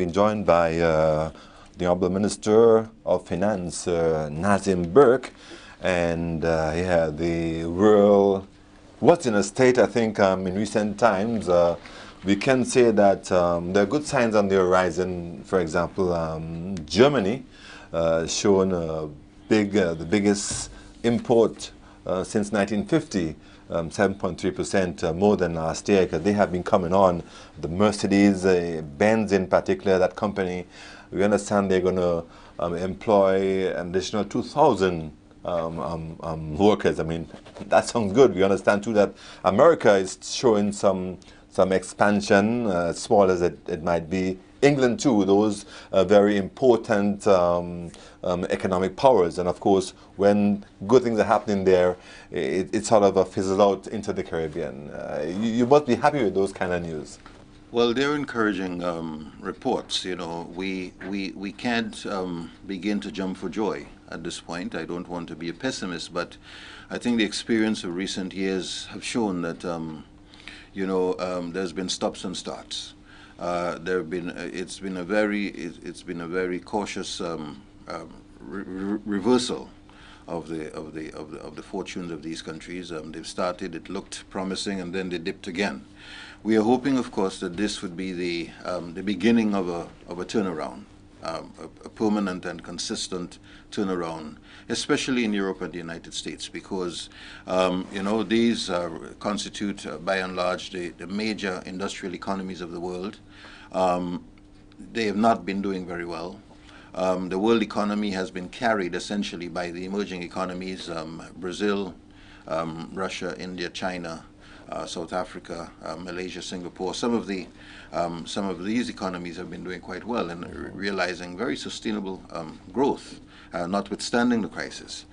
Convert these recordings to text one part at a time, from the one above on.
Been joined by uh, the Honorable Minister of Finance, uh, Nazim Burke, and uh, yeah, the world was in a state, I think, um, in recent times. Uh, we can say that um, there are good signs on the horizon. For example, um, Germany uh, shown big, uh, the biggest import uh, since 1950. 7.3% um, uh, more than last year because they have been coming on. The Mercedes, uh, Benz in particular, that company, we understand they're going to um, employ an additional 2,000 um, um, um, workers. I mean, that sounds good. We understand too that America is showing some some expansion, uh, small as it, it might be. England too, those uh, very important um, um, economic powers. And of course, when good things are happening there, it, it sort of uh, fizzles out into the Caribbean. Uh, you, you, must be happy with those kind of news. Well, they're encouraging um, reports. You know, we, we, we can't um, begin to jump for joy at this point. I don't want to be a pessimist, but I think the experience of recent years have shown that, um, you know, um, there's been stops and starts. Uh, there have been, uh, it's been a very, it, has been a very cautious um, um, re reversal of the of the of the of the fortunes of these countries. Um, they've started; it looked promising, and then they dipped again. We are hoping, of course, that this would be the um, the beginning of a of a turnaround, um, a, a, permanent and consistent turnaround, especially in Europe and the United States, because um, you know these uh, constitute, uh, by and large, the, the major industrial economies of the world. Um, they have not been doing very well. Um, the world economy has been carried essentially by the emerging economies, um, Brazil, um, Russia, India, China, uh, South Africa, uh, Malaysia, Singapore. Some of the um, some of these economies have been doing quite well and re realizing very sustainable um, growth, uh, notwithstanding the crisis.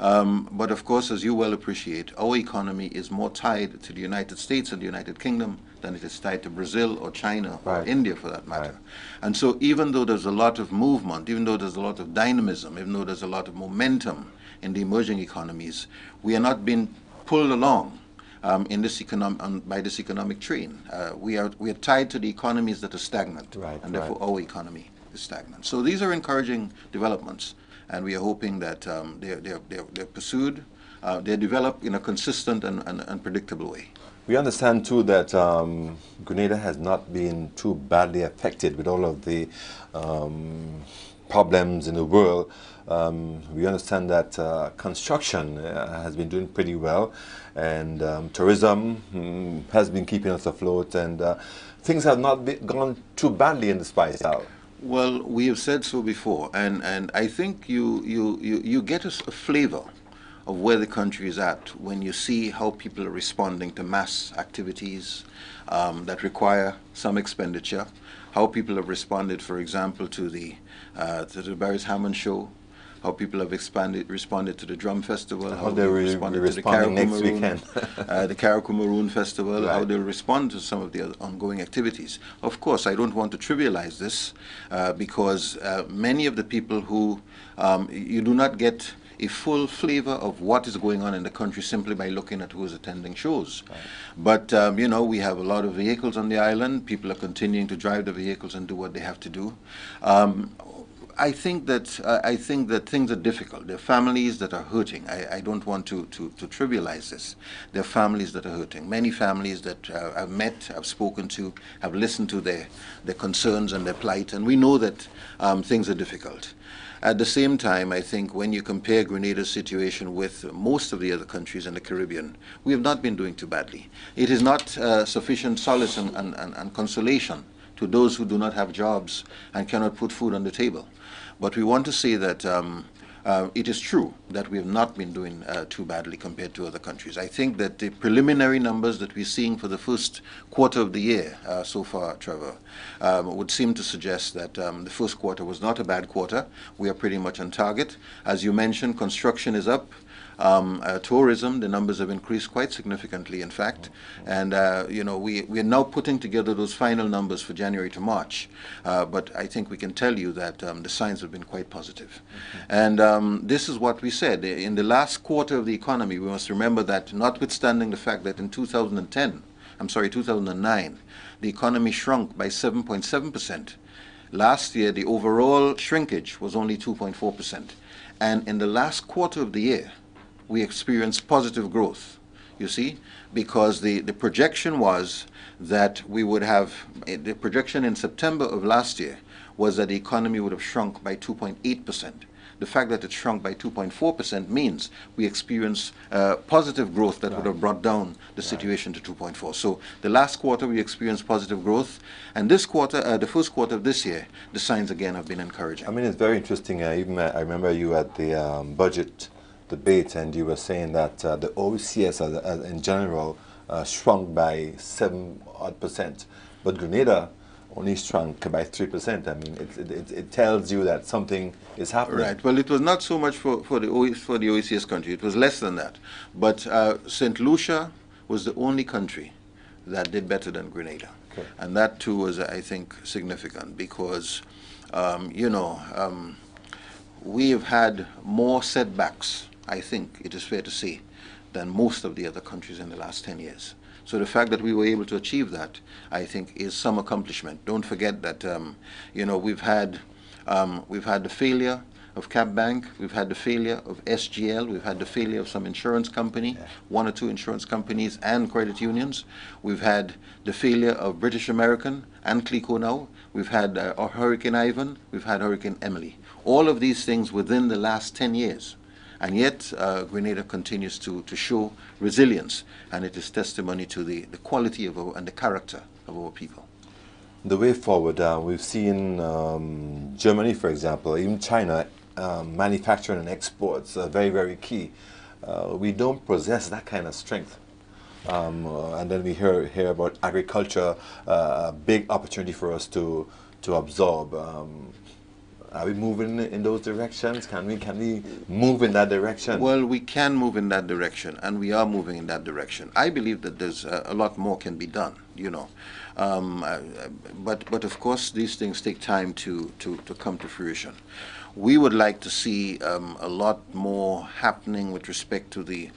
Um, but of course, as you well appreciate, our economy is more tied to the United States and the United Kingdom than it is tied to Brazil or China right. or India for that matter. Right. And so even though there's a lot of movement, even though there's a lot of dynamism, even though there's a lot of momentum in the emerging economies, we are not being pulled along um, in this economic, by this economic train. Uh, we, are, we are tied to the economies that are stagnant, right, and therefore our economy is stagnant. So these are encouraging developments, and we are hoping that um, they're, they're, they're, they're, pursued, uh, they're developed in a consistent and, and, and predictable way. We understand too that um, Grenada has not been too badly affected with all of the um, problems in the world. Um, we understand that uh, construction uh, has been doing pretty well and um, tourism mm, has been keeping us afloat and uh, things have not gone too badly in the Spice Isle. Well, we have said so before and, and I think you, you, you, you get a flavor of where the country is at when you see how people are responding to mass activities um, that require some expenditure, how people have responded, for example, to the uh, to the Beres Hammond show, how people have expanded, responded to the drum festival, how, how they responded to the Carriacou Maroon, uh, the Carriacou Maroon festival, right. how they'll respond to some of the ongoing activities. Of course, I don't want to trivialize this uh, because uh, many of the people who um, you do not get a full flavor of what is going on in the country simply by looking at who is attending shows. Right. But, um, you know, we have a lot of vehicles on the island. People are continuing to drive the vehicles and do what they have to do. Um, I think that uh, I think that things are difficult. There are families that are hurting. I, I don't want to, to, to, trivialize this. There are families that are hurting. Many families that uh, I've met, I've spoken to, have listened to their, their concerns and their plight, and we know that um, things are difficult. At the same time, I think when you compare Grenada's situation with most of the other countries in the Caribbean, we have not been doing too badly. It is not uh, sufficient solace and, and, and, and consolation to those who do not have jobs and cannot put food on the table. But we want to say that um, uh, it is true that we have not been doing uh, too badly compared to other countries. I think that the preliminary numbers that we're seeing for the first quarter of the year uh, so far, Trevor, um, would seem to suggest that um, the first quarter was not a bad quarter. We are pretty much on target. As you mentioned, construction is up. Um, uh, tourism, the numbers have increased quite significantly, in fact. And, uh, you know, we, we are now putting together those final numbers for January to March. Uh, but I think we can tell you that um, the signs have been quite positive. Okay. And um, this is what we said. In the last quarter of the economy, we must remember that notwithstanding the fact that in 2010, I'm sorry, 2009, the economy shrunk by 7.7 percent Last year, the overall shrinkage was only 2.4%. And in the last quarter of the year, we experienced positive growth, you see, because the, the projection was that we would have, the projection in September of last year was that the economy would have shrunk by 2.8%. The fact that it shrunk by 2.4% means we experienced uh, positive growth that right. would have brought down the right. situation to 2.4. So the last quarter we experienced positive growth, and this quarter, uh, the first quarter of this year, the signs again have been encouraging. I mean, it's very interesting. Uh, even I remember you at the um, budget debate, and you were saying that uh, the OECS in general uh, shrunk by seven odd percent, but Grenada only shrunk by 3%. I mean, it, it, it, tells you that something is happening. Right. Well, it was not so much for, for, the, o, for the OECS country. It was less than that. But uh, St. Lucia was the only country that did better than Grenada. Okay. And that, too, was, I think, significant because, um, you know, um, we have had more setbacks, I think it is fair to say, than most of the other countries in the last 10 years. So the fact that we were able to achieve that, I think, is some accomplishment. Don't forget that, um, you know, we've had, um, we've had the failure of Cap Bank, we've had the failure of SGL, we've had the failure of some insurance company, yeah. one or two insurance companies and credit unions. We've had the failure of British American and Clico now. We've had uh, Hurricane Ivan, we've had Hurricane Emily. All of these things within the last 10 years. And yet, uh, Grenada continues to, to show resilience, and it is testimony to the, the quality of our, and the character of our people. The way forward, uh, we've seen um, Germany, for example, even China, um, manufacturing and exports are very, very key. Uh, we don't possess that kind of strength. Um, uh, and then we hear, hear about agriculture, uh, a big opportunity for us to, to absorb. Um, are we moving in those directions? Can we can we move in that direction? Well, we can move in that direction, and we are moving in that direction. I believe that there's a, a lot more can be done. You know, um, uh, but but of course these things take time to to, to come to fruition. We would like to see um, a lot more happening with respect to the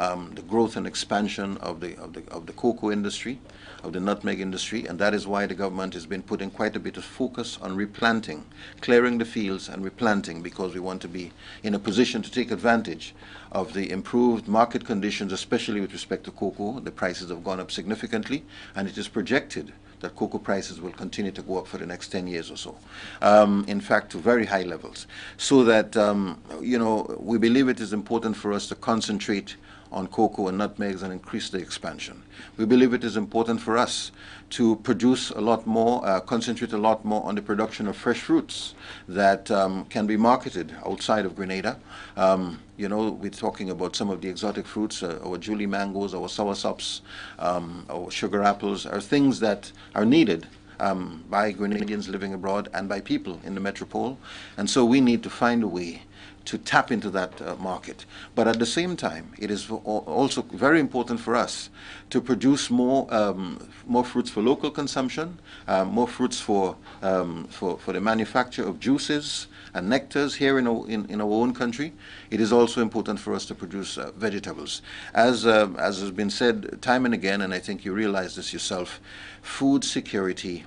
um, the growth and expansion of the of the of the cocoa industry of the nutmeg industry, and that is why the government has been putting quite a bit of focus on replanting, clearing the fields and replanting because we want to be in a position to take advantage of the improved market conditions, especially with respect to cocoa. The prices have gone up significantly, and it is projected that cocoa prices will continue to go up for the next 10 years or so. Um, in fact, to very high levels. So that, um, you know, we believe it is important for us to concentrate on cocoa and nutmegs and increase the expansion. We believe it is important for us to produce a lot more, uh, concentrate a lot more on the production of fresh fruits that um, can be marketed outside of Grenada. Um, you know, we're talking about some of the exotic fruits, uh, our Julie mangoes, our soursops, um, our sugar apples, are things that are needed um, by Grenadians living abroad and by people in the metropole. And so we need to find a way to tap into that uh, market. But at the same time, it is also very important for us to produce more um, more fruits for local consumption, uh, more fruits for, um, for for the manufacture of juices and nectars here in our, in, in our own country. It is also important for us to produce uh, vegetables. As uh, as has been said time and again, and I think you realize this yourself, food security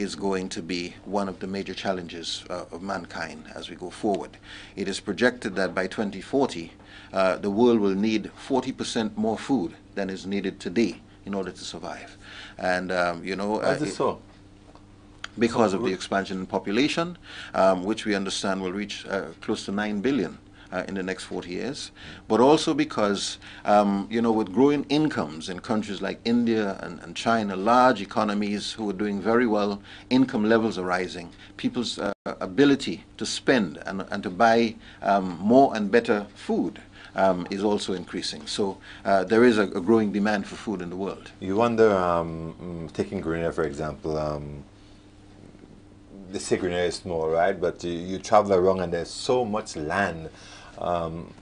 is going to be one of the major challenges uh, of mankind as we go forward. It is projected that by 2040, uh, the world will need 40% more food than is needed today in order to survive. And, um, you know, uh, it so? because of the expansion in population, um, which we understand will reach uh, close to 9 billion uh, in the next 40 years, but also because, um, you know, with growing incomes in countries like India and, and, China, large economies who are doing very well, income levels are rising, people's uh, ability to spend and, and to buy um, more and better food um, is also increasing. So uh, there is a, a, growing demand for food in the world. You wonder, um, mm, taking Grenada for example, um, the say Grenada is small, right? But you, you, travel around and there's so much land um,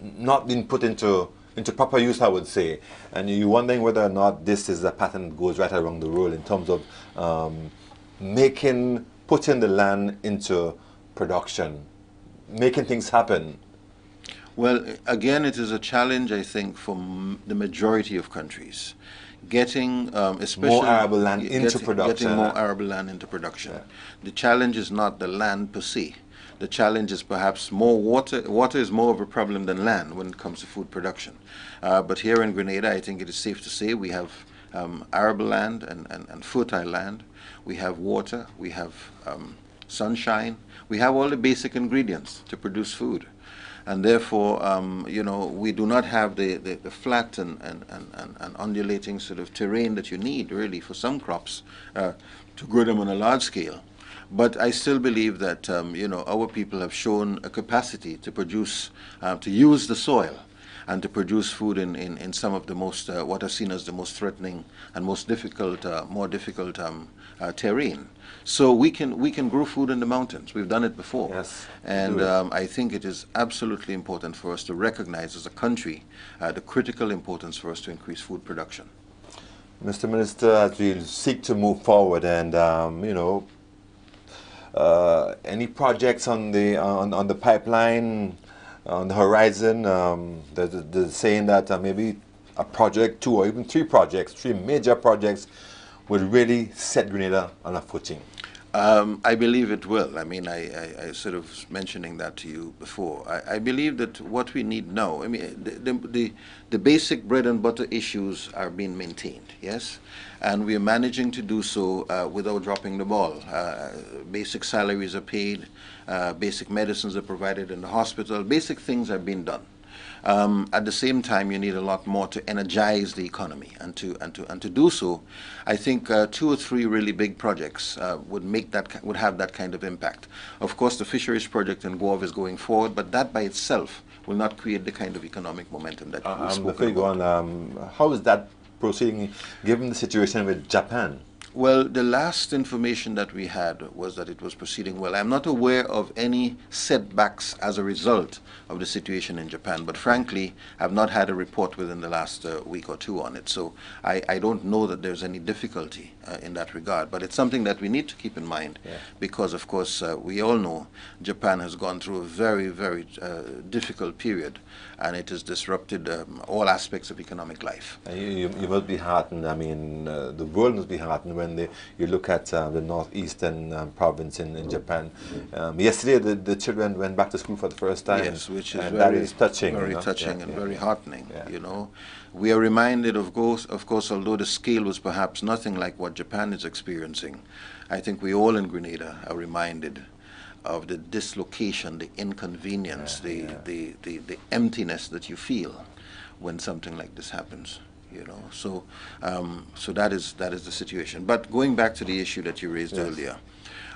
not being put into into proper use, I would say. And you're wondering whether or not this is a pattern that goes right around the world in terms of um, making, putting the land into production, making things happen. Well, again, it is a challenge, I think, for the majority of countries. getting um, especially more arable land into getting, production. Getting more arable land into production. The challenge is not the land per se. The challenge is perhaps more water. Water is more of a problem than land when it comes to food production. Uh, but here in Grenada, I think it is safe to say we have um, arable land and, and, and fertile land. We have water. We have um, sunshine. We have all the basic ingredients to produce food and therefore, um, you know, we do not have the, the, the flat and, and, and, and undulating sort of terrain that you need really for some crops uh, to grow them on a large scale. But I still believe that, um, you know, our people have shown a capacity to produce, uh, to use the soil and to produce food in, in, in some of the most, uh, what are seen as the most threatening and most difficult, uh, more difficult um, uh, terrain. So we can, we can grow food in the mountains. We've done it before. Yes, And um, I think it is absolutely important for us to recognize as a country uh, the critical importance for us to increase food production. Mr. Minister, as we seek to move forward and, um, you know, any projects on the, on, on the pipeline, on the horizon, um, there's, there's saying that uh, maybe a project, two or even three projects, three major projects would really set Grenada on a footing. Um, I believe it will. I mean, I, I, I sort of mentioning that to you before. I, I believe that what we need now, I mean, the, the, the, the basic bread and butter issues are being maintained, yes? And we are managing to do so uh, without dropping the ball. Uh, basic salaries are paid, uh, basic medicines are provided in the hospital, basic things are being done. Um, at the same time, you need a lot more to energize the economy, and to and to and to do so, I think uh, two or three really big projects uh, would make that would have that kind of impact. Of course, the fisheries project in Gouyave is going forward, but that by itself will not create the kind of economic momentum that we Um, spoke before you go about. on, um, how is that proceeding given the situation with Japan? Well, the last information that we had was that it was proceeding well. I'm not aware of any setbacks as a result of the situation in Japan, but frankly, I've not had a report within the last uh, week or two on it. So I, I don't know that there's any difficulty in that regard. But it's something that we need to keep in mind Yeah. because, of course, uh, we all know Japan has gone through a very, very uh, difficult period and it has disrupted um, all aspects of economic life. Uh, You, you, you must be heartened. I mean, uh, the world must be heartened when they, you look at uh, the northeastern um, province in, in Japan. Um, yesterday, the, the children went back to school for the first time. Yes, which is and very, that is touching. you very know? touching Yeah, and yeah. very heartening. You know, we are reminded, of course, of course, although the scale was perhaps nothing like what Japan is experiencing, I think we all in Grenada are reminded of the dislocation, the inconvenience, the, The, the, the emptiness that you feel when something like this happens. You know, so um, so that is that is the situation. But going back to the issue that you raised Yes. earlier,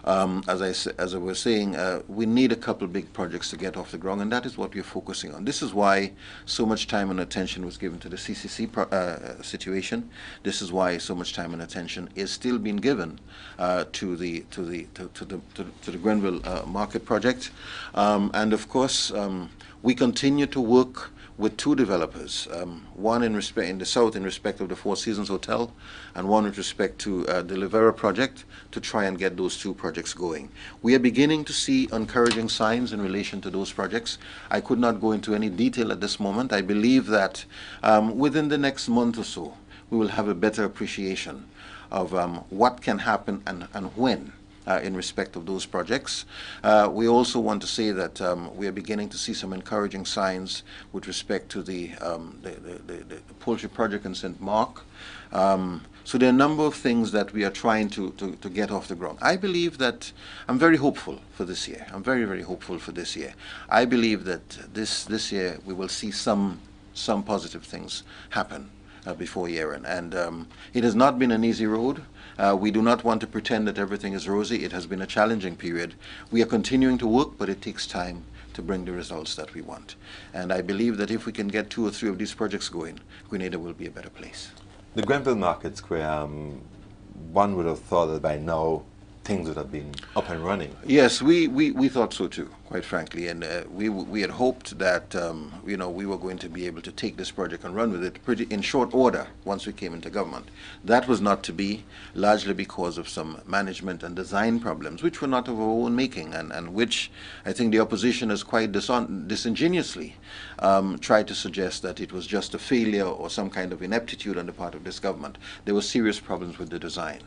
um, as I as I was saying, uh, we need a couple of big projects to get off the ground, and that is what we're focusing on. This is why so much time and attention was given to the CCC uh, situation. This is why so much time and attention is still being given uh, to the to the to, to the to, to the Grenville uh, Market project, um, and of course um, we continue to work with two developers, um, one in respect in the south in respect of the Four Seasons Hotel, and one with respect to uh, the Levera project, to try and get those two projects going. We are beginning to see encouraging signs in relation to those projects. I could not go into any detail at this moment. I believe that um, within the next month or so, we will have a better appreciation of um, what can happen and, and when uh, in respect of those projects. Uh, we also want to say that um, we are beginning to see some encouraging signs with respect to the, um, the, the, the, the poultry project in St. Mark. Um, so there are a number of things that we are trying to, to, to get off the ground. I believe that I'm very hopeful for this year. I'm very, very hopeful for this year. I believe that this, this year we will see some, some positive things happen uh, before year end. And um, it has not been an easy road. Uh, we do not want to pretend that everything is rosy. It has been a challenging period. We are continuing to work, but it takes time to bring the results that we want. And I believe that if we can get two or three of these projects going, Grenada will be a better place. The Grenville Market Square, um, one would have thought that by now things would have been up and running. Yes, we, we, we thought so too, quite frankly. And uh, we we had hoped that um, you know we were going to be able to take this project and run with it pretty in short order once we came into government. That was not to be, largely because of some management and design problems, which were not of our own making, and, and which I think the opposition has quite disingenuously um, tried to suggest that it was just a failure or some kind of ineptitude on the part of this government. There were serious problems with the design,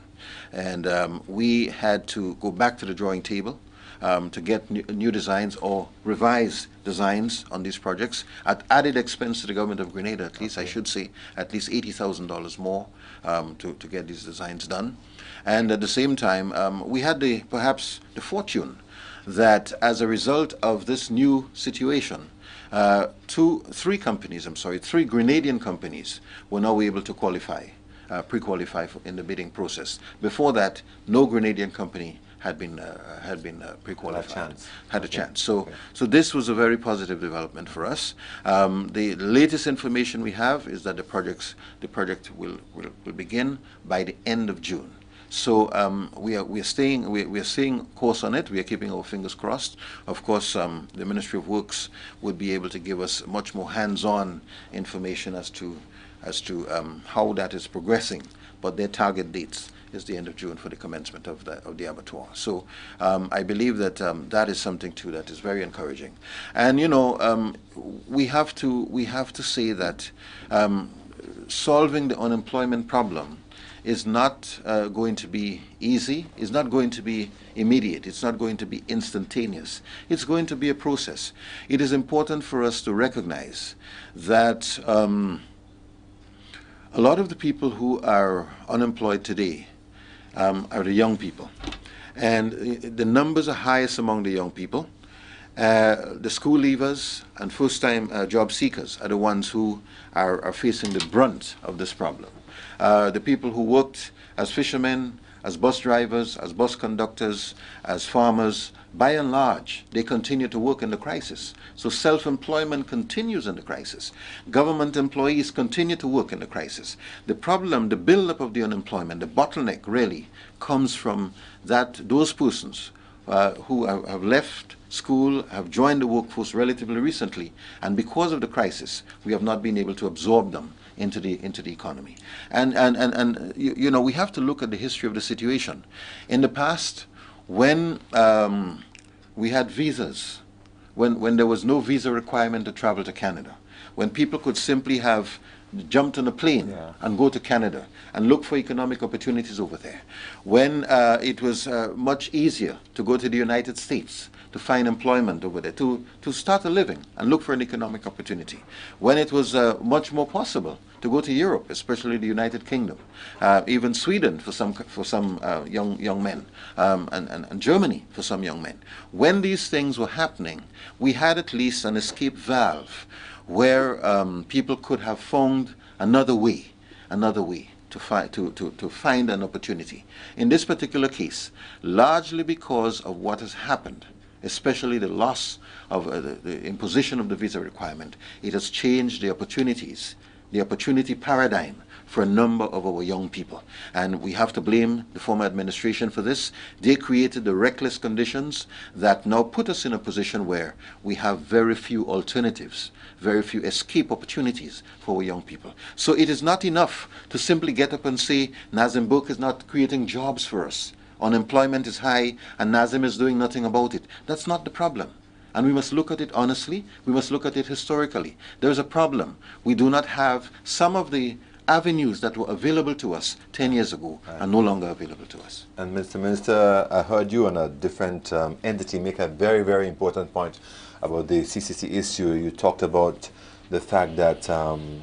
and um, we had to go back to the drawing table um, to get new, new, designs or revise designs on these projects at added expense to the government of Grenada, at least okay. I should say, at least $80,000 more um, to, to get these designs done. And at the same time, um, we had the, perhaps the fortune that as a result of this new situation, uh, two, three companies, I'm sorry, three Grenadian companies were now able to qualify, uh, pre-qualify in the bidding process. Before that, no Grenadian company had been uh, had been uh, pre-qualified. Had a chance. Had okay. a chance. So okay. so this was a very positive development for us. Um, the latest information we have is that the projects the project will will, will begin by the end of June. So um, we are we are staying we, we are staying course on it. We are keeping our fingers crossed. Of course, um, the Ministry of Works would be able to give us much more hands-on information as to as to um, how that is progressing. But their target dates is the end of June for the commencement of the, of the abattoir. So um, I believe that um, that is something too that is very encouraging. And you know, um, we have to we have to say that um, solving the unemployment problem is not uh, going to be easy. It's not going to be immediate. It's not going to be instantaneous. It's going to be a process. It is important for us to recognize that um, a lot of the people who are unemployed today um, are the young people. And the numbers are highest among the young people. Uh, the school leavers and first time uh, job seekers are the ones who are, are facing the brunt of this problem. Uh, the people who worked as fishermen, as bus drivers, as bus conductors, as farmers, by and large, they continue to work in the crisis. So self employment continues in the crisis. Government employees continue to work in the crisis. The problem, the build-up of the unemployment, the bottleneck really comes from that those persons uh, who have, have left school, have joined the workforce relatively recently, and because of the crisis, we have not been able to absorb them into the into the economy. And and and, and you, you know we have to look at the history of the situation. In the past, when um, we had visas, when, when there was no visa requirement to travel to Canada, when people could simply have jumped on a plane yeah. and go to Canada and look for economic opportunities over there, when uh, it was uh, much easier to go to the United States to find employment over there, to, to start a living and look for an economic opportunity, when it was uh, much more possible to go to Europe, especially the United Kingdom, uh, even Sweden for some for some uh, young young men, um, and, and, and Germany for some young men. When these things were happening, we had at least an escape valve where um, people could have found another way, another way to, to, to find an opportunity. In this particular case, largely because of what has happened, especially the loss of uh, the, the imposition of the visa requirement, it has changed the opportunities the opportunity paradigm for a number of our young people. And we have to blame the former administration for this. They created the reckless conditions that now put us in a position where we have very few alternatives, very few escape opportunities for our young people. So it is not enough to simply get up and say, Nazim Burke is not creating jobs for us. Unemployment is high and Nazim is doing nothing about it. That's not the problem. And we must look at it honestly. We must look at it historically. There's a problem. We do not have some of the avenues that were available to us 10 years ago right. are no longer available to us. And Mr. Minister, I heard you on a different um, entity make a very, very important point about the CCC issue. You talked about the fact that um,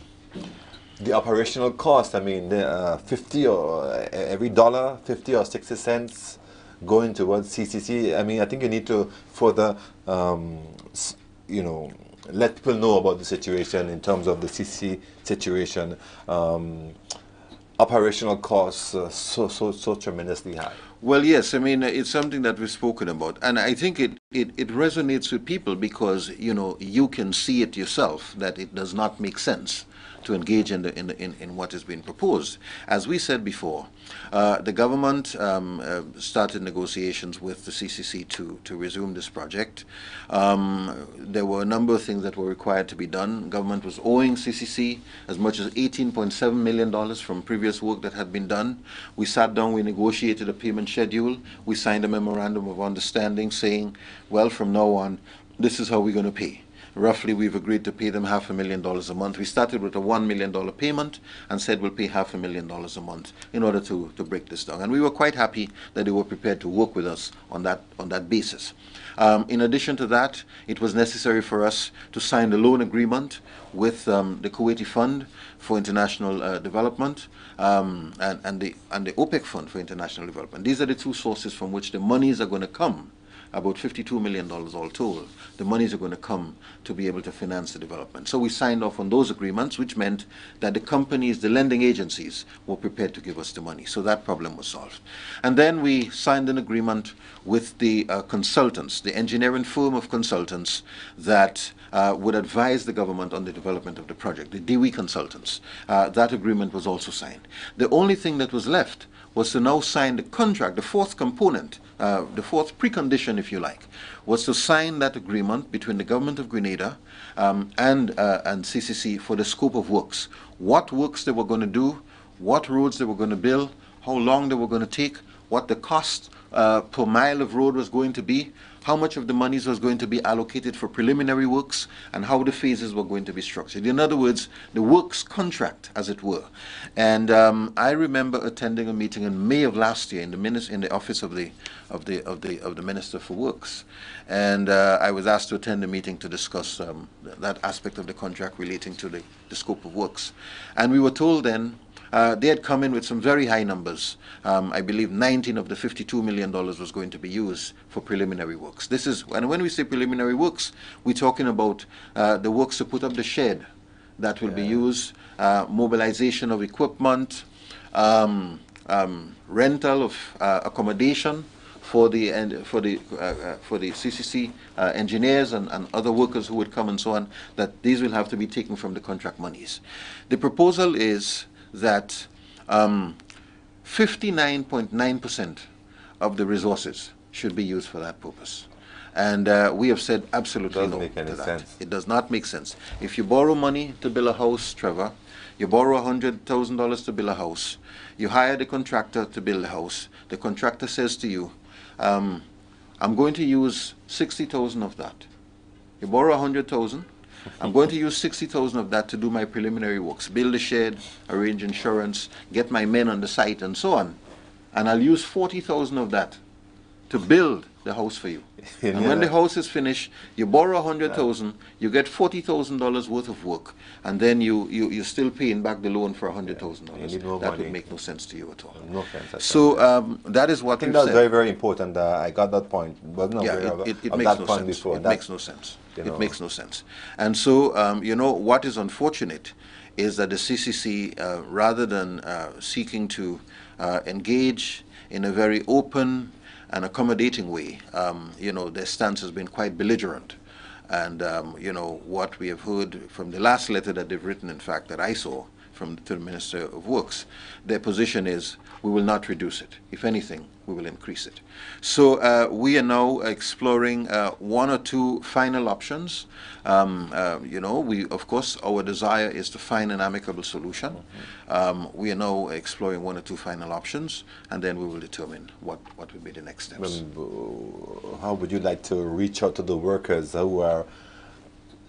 the operational cost, I mean, the, uh, 50 or uh, every dollar, 50 or 60 cents going towards CCC? I mean, I think you need to further, um, you know, let people know about the situation in terms of the CCC situation. Um, operational costs uh, so so so tremendously high. Well, yes, I mean it's something that we've spoken about, and I think it, it, it resonates with people because you know you can see it yourself that it does not make sense to engage in, the, in, the, in, in what is being proposed. As we said before, uh, the government um, uh, started negotiations with the CCC to, to resume this project. Um, there were a number of things that were required to be done. Government was owing CCC as much as $18.7 million from previous work that had been done. We sat down, we negotiated a payment schedule, we signed a memorandum of understanding saying, well, from now on, this is how we're going to pay roughly we've agreed to pay them half a million dollars a month. We started with a one million dollar payment and said we'll pay half a million dollars a month in order to, to break this down. And we were quite happy that they were prepared to work with us on that on that basis. Um, in addition to that, it was necessary for us to sign the loan agreement with um, the Kuwaiti Fund for International uh, Development um, and, and, the, and the OPEC Fund for International Development. These are the two sources from which the monies are going to come about $52 million all told. The monies are going to come to be able to finance the development. So we signed off on those agreements, which meant that the companies, the lending agencies, were prepared to give us the money. So that problem was solved. And then we signed an agreement with the uh, consultants, the engineering firm of consultants that uh, would advise the government on the development of the project, the DWE consultants. Uh, that agreement was also signed. The only thing that was left was to now sign the contract, the fourth component, uh, the fourth precondition, if you like, was to sign that agreement between the government of Grenada um, and, uh, and CCC for the scope of works. What works they were going to do, what roads they were going to build, how long they were going to take, what the cost uh, per mile of road was going to be, how much of the monies was going to be allocated for preliminary works, and how the phases were going to be structured. In other words, the works contract, as it were. And um, I remember attending a meeting in May of last year in the, in the office of the, of, the, of, the, of the Minister for Works. And uh, I was asked to attend a meeting to discuss um, that aspect of the contract relating to the, the scope of works. And we were told then uh, they had come in with some very high numbers. Um, I believe 19 of the $52 million was going to be used for preliminary works. This is, and when we say preliminary works, we're talking about uh, the works to put up the shed that will yeah. be used, uh, mobilization of equipment, um, um, rental of uh, accommodation for the and for the uh, uh, for the CCC uh, engineers and, and other workers who would come and so on. That these will have to be taken from the contract monies. The proposal is that 59.9% um, of the resources should be used for that purpose. And uh, we have said absolutely no to that. Sense. It does not make sense. If you borrow money to build a house, Trevor, you borrow $100,000 to build a house, you hire the contractor to build a house, the contractor says to you, um, I'm going to use 60,000 of that. You borrow 100,000, I'm going to use 60,000 of that to do my preliminary works, build a shed, arrange insurance, get my men on the site, and so on. And I'll use 40,000 of that to build the house for you. and yeah. when the house is finished, you borrow 100,000, yeah. you get $40,000 worth of work, and then you, you, you're still paying back the loan for $100,000. Yeah. That money. would make no sense to you at all. No sense. So um, that is what I think that's said. very, very important. Uh, I got that point. But no, yeah, it, it, it makes no sense. Before. It makes no sense. You know. It makes no sense. And so, um, you know, what is unfortunate is that the CCC, uh, rather than uh, seeking to uh, engage in a very open and accommodating way, um, you know, their stance has been quite belligerent. And, um, you know, what we have heard from the last letter that they've written, in fact, that I saw from to the Minister of Works, their position is we will not reduce it. If anything, we will increase it. So uh, we are now exploring uh, one or two final options. Um, uh, you know, we of course our desire is to find an amicable solution. Mm-hmm. Um, we are now exploring one or two final options, and then we will determine what what will be the next steps. How would you like to reach out to the workers who are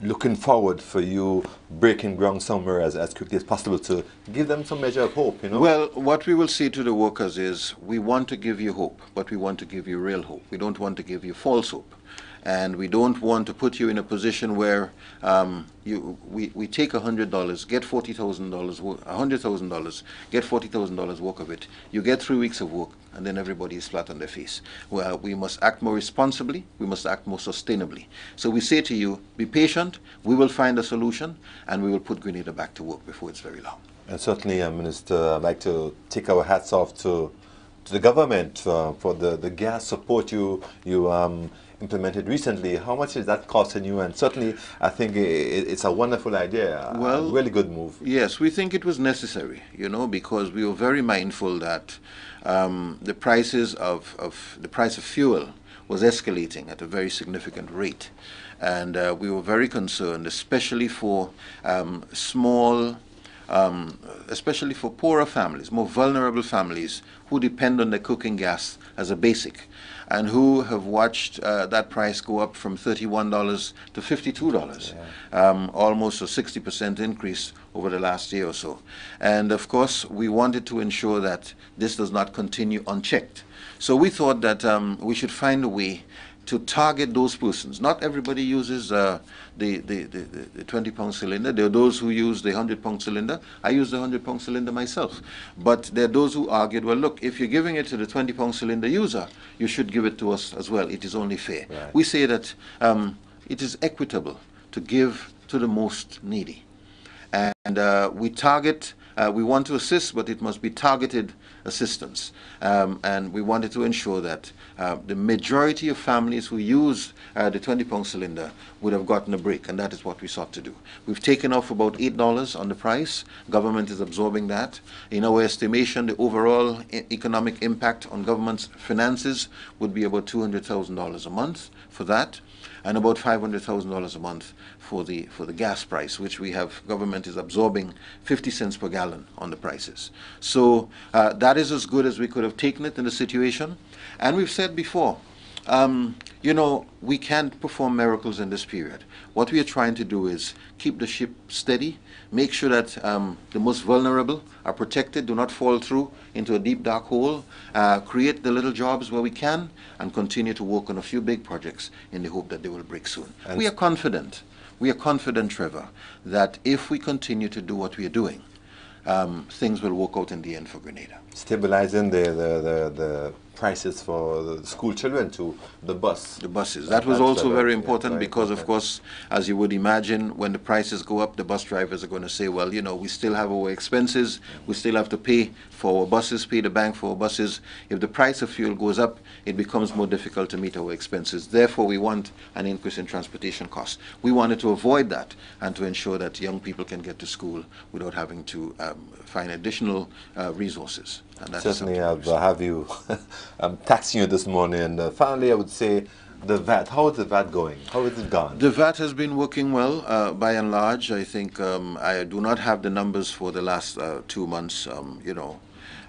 looking forward for you breaking ground somewhere as, as quickly as possible to give them some measure of hope, you know? Well, what we will say to the workers is we want to give you hope, but we want to give you real hope. We don't want to give you false hope and we don't want to put you in a position where um, you, we, we take $100, get $40,000, $100,000, get $40,000 work of it. You get three weeks of work, and then everybody is flat on their face. Well, we must act more responsibly, we must act more sustainably. So we say to you, be patient, we will find a solution, and we will put Grenada back to work before it's very long. And certainly, uh, Minister, I'd like to take our hats off to to the government uh, for the, the gas support you you um, implemented recently. How much is that costing you? And certainly, I think it, it's a wonderful idea. Well, a really good move. Yes, we think it was necessary. You know, because we were very mindful that um, the prices of, of the price of fuel was escalating at a very significant rate. And uh, we were very concerned, especially for um, small, um, especially for poorer families, more vulnerable families who depend on the cooking gas as a basic and who have watched uh, that price go up from $31 to $52, yeah. um, almost a 60% increase over the last year or so. And of course, we wanted to ensure that this does not continue unchecked. So we thought that um, we should find a way to target those persons. Not everybody uses uh, the, the, the, the, 20 pound cylinder. There are those who use the 100 pound cylinder. I use the 100 pound cylinder myself. But there are those who argued, well, look, if you're giving it to the 20 pound cylinder user, you should give it to us as well. It is only fair. Right. We say that um, it is equitable to give to the most needy. And uh, we target, uh, we want to assist, but it must be targeted assistance. Um, and we wanted to ensure that uh, the majority of families who use uh, the 20 pound cylinder would have gotten a break, and that is what we sought to do. We've taken off about $8 on the price. Government is absorbing that. In our estimation, the overall economic impact on government's finances would be about $200,000 a month for that and about $500,000 a month for the, for the gas price, which we have, government is absorbing 50 cents per gallon on the prices. So uh, that is as good as we could have taken it in the situation. And we've said before, um, you know, we can't perform miracles in this period. What we are trying to do is keep the ship steady, make sure that um, the most vulnerable are protected, do not fall through into a deep dark hole, uh, create the little jobs where we can, and continue to work on a few big projects in the hope that they will break soon. And we are confident, we are confident, Trevor, that if we continue to do what we are doing, um, things will work out in the end for Grenada. Stabilizing the, the, the, the prices for the school children to the bus. The buses. That was also very important yeah, because, important. of course, as you would imagine, when the prices go up, the bus drivers are going to say, well, you know, we still have our expenses, we still have to pay for our buses, pay the bank for our buses. If the price of fuel goes up, it becomes more difficult to meet our expenses. Therefore, we want an increase in transportation costs. We wanted to avoid that and to ensure that young people can get to school without having to um, find additional uh, resources. Certainly, I've, uh, have you. I'm taxing you this morning, and uh, finally, I would say the VAT. How is the VAT going? How is it gone? The VAT has been working well, uh, by and large. I think um, I do not have the numbers for the last uh, two months. Um, you know,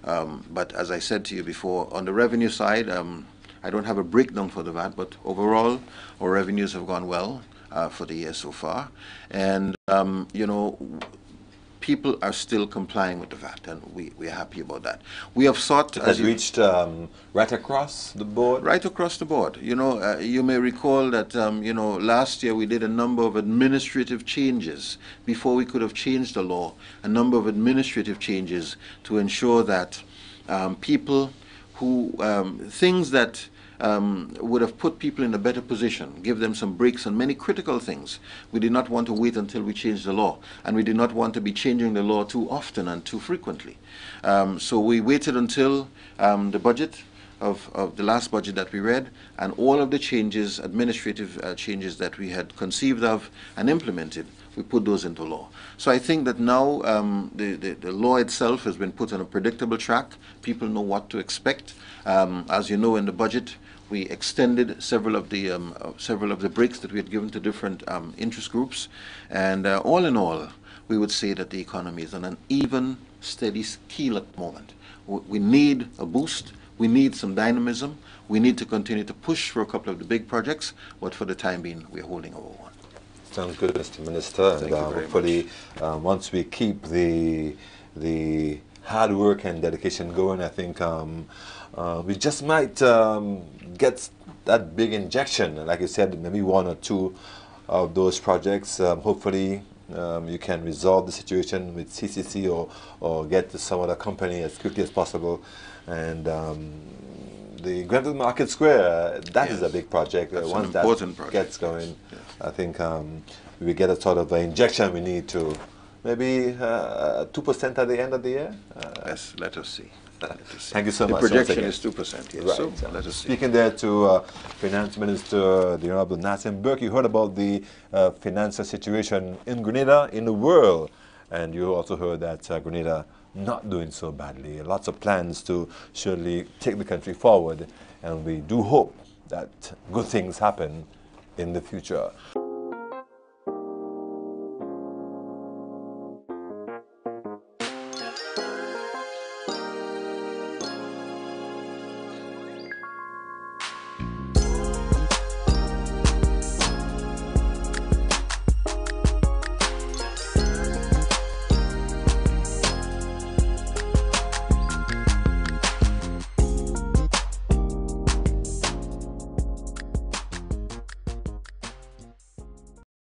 um, but as I said to you before, on the revenue side, um, I don't have a breakdown for the VAT, but overall, our revenues have gone well uh, for the year so far, and um, you know people are still complying with the VAT, and we, we're happy about that. We have sought... It has reached um, right across the board? Right across the board. You know, uh, you may recall that, um, you know, last year we did a number of administrative changes before we could have changed the law, a number of administrative changes to ensure that um, people who, um, things that um, would have put people in a better position, give them some breaks on many critical things. We did not want to wait until we changed the law, and we did not want to be changing the law too often and too frequently. Um, so we waited until um, the budget of, of, the last budget that we read, and all of the changes, administrative uh, changes that we had conceived of and implemented, we put those into law. So I think that now um, the, the, the, law itself has been put on a predictable track. People know what to expect. Um, as you know, in the budget, we extended several of the um, uh, several of the breaks that we had given to different um, interest groups, and uh, all in all, we would say that the economy is on an even, steady keel at the moment. We need a boost. We need some dynamism. We need to continue to push for a couple of the big projects, but for the time being, we're holding our own. Sounds good, Mr. Minister. Thank and, uh, hopefully, um, once we keep the the hard work and dedication going, I think um, uh, we just might um, get that big injection. Like you said, maybe one or two of those projects. Um, hopefully, um, you can resolve the situation with CCC or, or get to some other company as quickly as possible. And um, the Grenville Market Square, uh, that yes. is a big project. Uh, once that project. gets going, yes. I think um, we get a sort of injection we need to maybe uh, 2% at the end of the year. Uh, yes, let us see. Thank you so the much. once projection is 2%, yes. Right. So let us see. Speaking there to uh, Finance Minister, the Honorable Nazim Burke, you heard about the uh, financial situation in Grenada, in the world, and you also heard that uh, Grenada not doing so badly. Lots of plans to surely take the country forward, and we do hope that good things happen in the future.